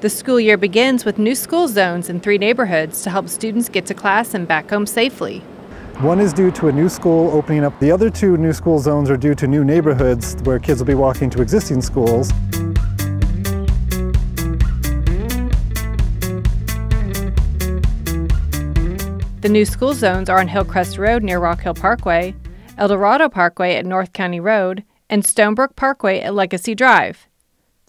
The school year begins with new school zones in three neighborhoods to help students get to class and back home safely. One is due to a new school opening up. The other two new school zones are due to new neighborhoods where kids will be walking to existing schools. The new school zones are on Hillcrest Road near Rock Hill Parkway, Eldorado Parkway at North County Road, and Stonebrook Parkway at Legacy Drive.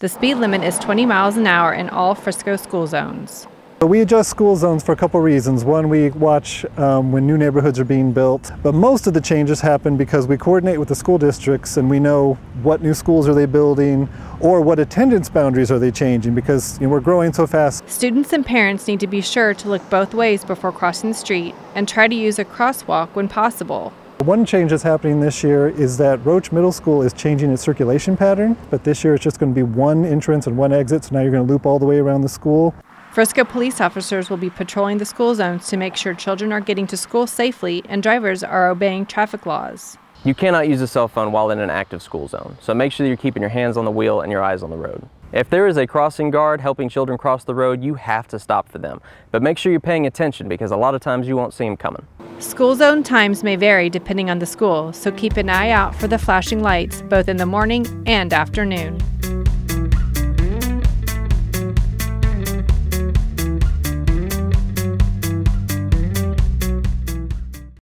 The speed limit is 20 miles an hour in all Frisco school zones. We adjust school zones for a couple reasons. One, we watch um, when new neighborhoods are being built, but most of the changes happen because we coordinate with the school districts and we know what new schools are they building or what attendance boundaries are they changing because you know, we're growing so fast. Students and parents need to be sure to look both ways before crossing the street and try to use a crosswalk when possible. One change that's happening this year is that Roach Middle School is changing its circulation pattern, but this year it's just going to be one entrance and one exit, so now you're going to loop all the way around the school. Frisco police officers will be patrolling the school zones to make sure children are getting to school safely and drivers are obeying traffic laws. You cannot use a cell phone while in an active school zone, so make sure you're keeping your hands on the wheel and your eyes on the road. If there is a crossing guard helping children cross the road, you have to stop for them. But make sure you're paying attention because a lot of times you won't see them coming. School zone times may vary depending on the school, so keep an eye out for the flashing lights both in the morning and afternoon.